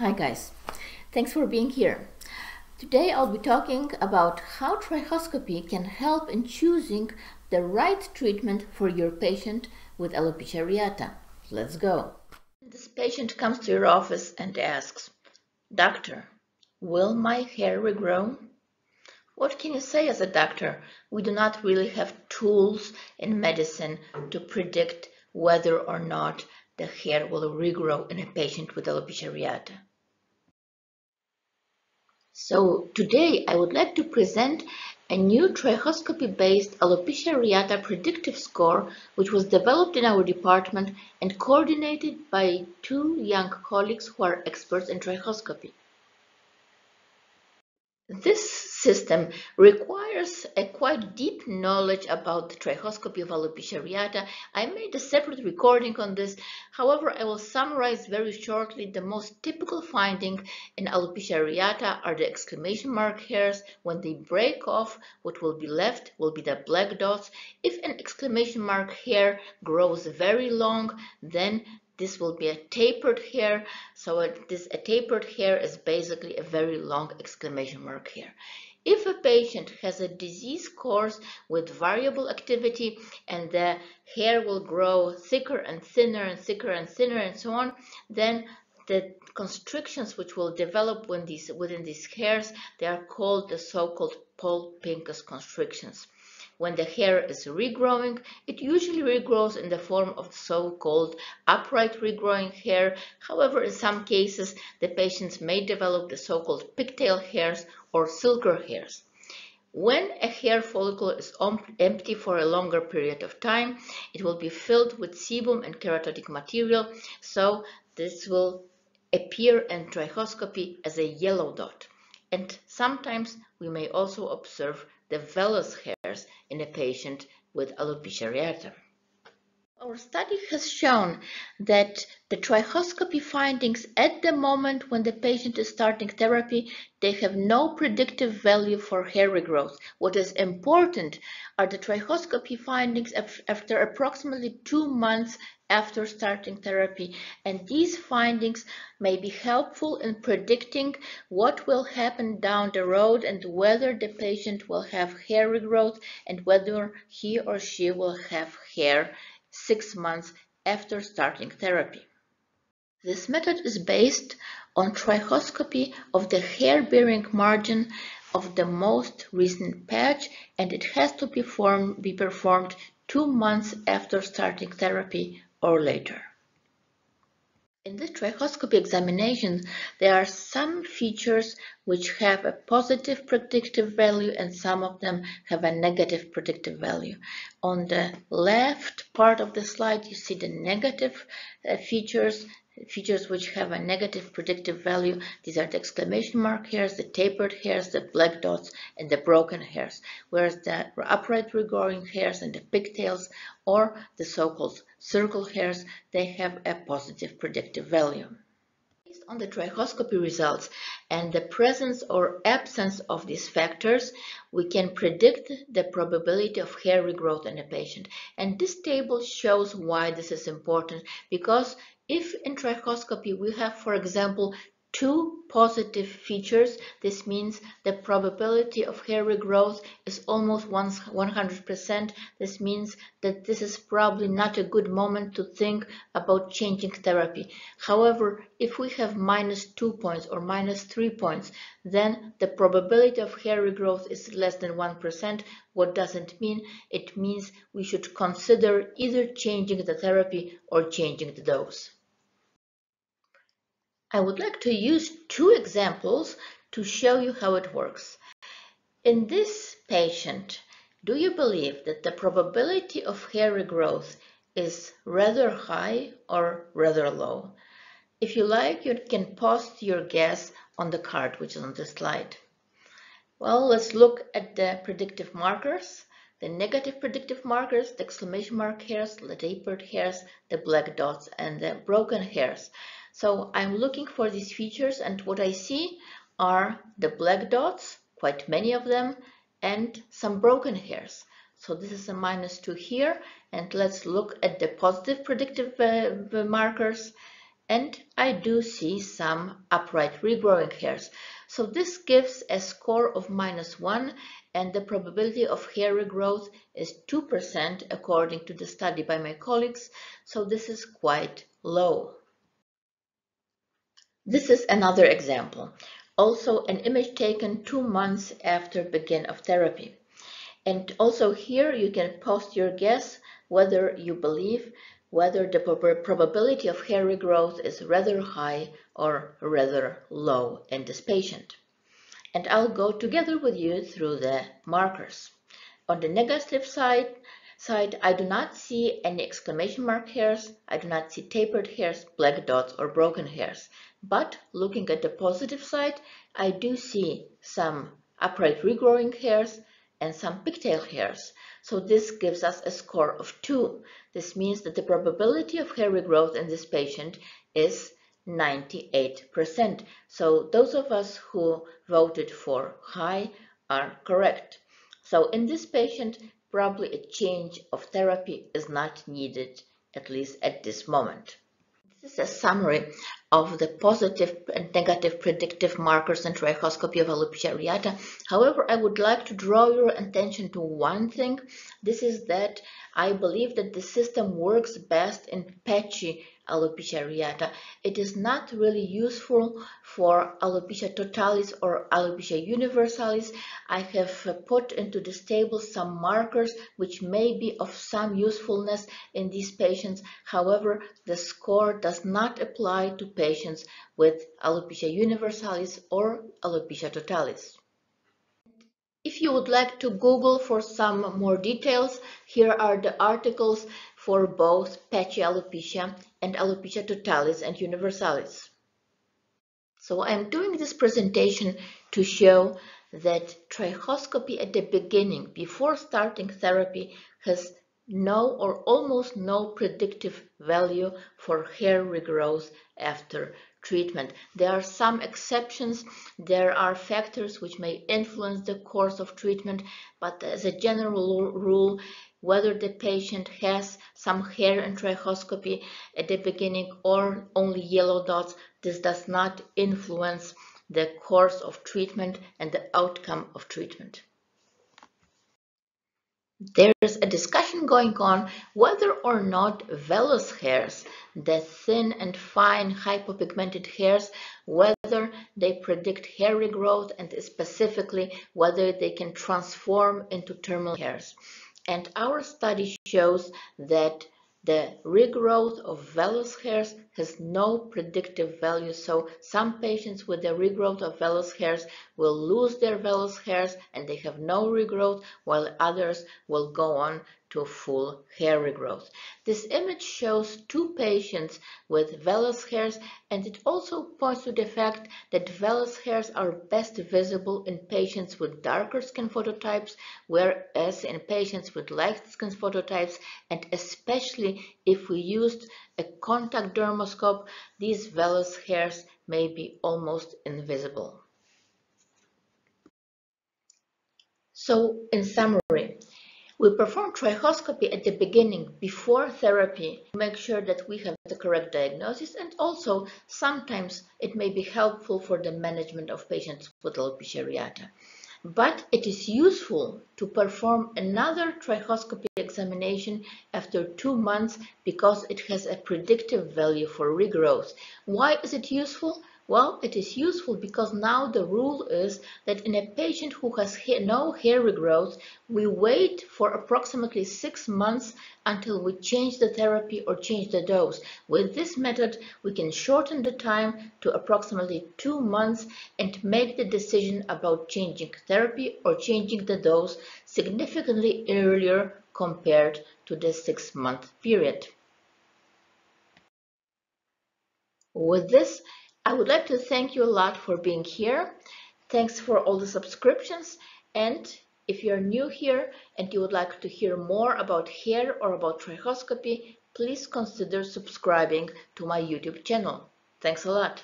Hi guys, thanks for being here. Today I'll be talking about how trichoscopy can help in choosing the right treatment for your patient with alopecia areata. Let's go. This patient comes to your office and asks, Doctor, will my hair regrow? What can you say as a doctor? We do not really have tools in medicine to predict whether or not the hair will regrow in a patient with alopecia areata. So today I would like to present a new trichoscopy-based alopecia areata predictive score which was developed in our department and coordinated by two young colleagues who are experts in trichoscopy. This system requires a quite deep knowledge about the trichoscopy of alopecia areata. I made a separate recording on this. However, I will summarize very shortly the most typical finding in alopecia areata are the exclamation mark hairs. When they break off, what will be left will be the black dots. If an exclamation mark hair grows very long, then this will be a tapered hair. So this a tapered hair is basically a very long exclamation mark hair. If a patient has a disease course with variable activity and the hair will grow thicker and thinner and thicker and thinner and so on, then the constrictions which will develop these, within these hairs, they are called the so-called Pohl-Pinkus constrictions. When the hair is regrowing, it usually regrows in the form of so-called upright regrowing hair. However, in some cases, the patients may develop the so-called pigtail hairs or circle hairs. When a hair follicle is empty for a longer period of time, it will be filled with sebum and keratotic material, so this will appear in trichoscopy as a yellow dot. And sometimes we may also observe the vellus hairs in a patient with alopecia areata. Our study has shown that the trichoscopy findings at the moment when the patient is starting therapy, they have no predictive value for hair regrowth. What is important are the trichoscopy findings after approximately two months after starting therapy and these findings may be helpful in predicting what will happen down the road and whether the patient will have hair regrowth and whether he or she will have hair six months after starting therapy. This method is based on trichoscopy of the hair-bearing margin of the most recent patch and it has to be, form, be performed two months after starting therapy or later. In the trichoscopy examination, there are some features which have a positive predictive value and some of them have a negative predictive value. On the left part of the slide, you see the negative uh, features features which have a negative predictive value. These are the exclamation mark hairs, the tapered hairs, the black dots, and the broken hairs. Whereas the upright regrowing hairs and the pigtails or the so-called circle hairs, they have a positive predictive value. Based on the trichoscopy results and the presence or absence of these factors, we can predict the probability of hair regrowth in a patient. And this table shows why this is important because if in trichoscopy we have, for example, two positive features, this means the probability of hair regrowth is almost 100%. This means that this is probably not a good moment to think about changing therapy. However, if we have minus two points or minus three points, then the probability of hair regrowth is less than 1%. What does it mean? It means we should consider either changing the therapy or changing the dose. I would like to use two examples to show you how it works. In this patient, do you believe that the probability of hair regrowth is rather high or rather low? If you like, you can post your guess on the card which is on the slide. Well, let's look at the predictive markers. The negative predictive markers, the exclamation mark hairs, the tapered hairs, the black dots, and the broken hairs. So I'm looking for these features and what I see are the black dots, quite many of them, and some broken hairs. So this is a minus 2 here and let's look at the positive predictive uh, markers and I do see some upright regrowing hairs. So this gives a score of minus 1 and the probability of hair regrowth is 2% according to the study by my colleagues, so this is quite low. This is another example, also an image taken two months after begin of therapy. And also here you can post your guess whether you believe whether the probability of hair regrowth is rather high or rather low in this patient. And I'll go together with you through the markers. On the negative side, side, I do not see any exclamation mark hairs, I do not see tapered hairs, black dots or broken hairs. But looking at the positive side, I do see some upright regrowing hairs and some pigtail hairs. So this gives us a score of 2. This means that the probability of hair regrowth in this patient is 98%. So those of us who voted for high are correct. So in this patient, probably a change of therapy is not needed, at least at this moment. This is a summary of the positive and negative predictive markers in trichoscopy of alopecia areata. However, I would like to draw your attention to one thing. This is that I believe that the system works best in patchy alopecia areata. It is not really useful for alopecia totalis or alopecia universalis. I have put into this table some markers which may be of some usefulness in these patients. However, the score does not apply to patients with alopecia universalis or alopecia totalis. If you would like to Google for some more details, here are the articles for both patchy alopecia and alopecia totalis and universalis. So I'm doing this presentation to show that trichoscopy at the beginning, before starting therapy, has no or almost no predictive value for hair regrowth after treatment. There are some exceptions. There are factors which may influence the course of treatment, but as a general rule, whether the patient has some hair in trichoscopy at the beginning or only yellow dots, this does not influence the course of treatment and the outcome of treatment. There's a discussion going on whether or not vellus hairs, the thin and fine hypopigmented hairs, whether they predict hair regrowth and specifically whether they can transform into terminal hairs. And our study shows that the regrowth of vellus hairs has no predictive value. So some patients with the regrowth of vellus hairs will lose their vellus hairs and they have no regrowth, while others will go on to full hair regrowth. This image shows two patients with vellus hairs and it also points to the fact that vellus hairs are best visible in patients with darker skin phototypes, whereas in patients with light skin phototypes and especially if we used a contact dermoscope, these vellus hairs may be almost invisible. So in summary, we perform trichoscopy at the beginning before therapy to make sure that we have the correct diagnosis and also sometimes it may be helpful for the management of patients with alopecia areata. But it is useful to perform another trichoscopy examination after two months because it has a predictive value for regrowth. Why is it useful? Well, it is useful because now the rule is that in a patient who has hair, no hair regrowth, we wait for approximately six months until we change the therapy or change the dose. With this method, we can shorten the time to approximately two months and make the decision about changing therapy or changing the dose significantly earlier compared to the six-month period. With this, I would like to thank you a lot for being here. Thanks for all the subscriptions. And if you're new here and you would like to hear more about hair or about trichoscopy, please consider subscribing to my YouTube channel. Thanks a lot.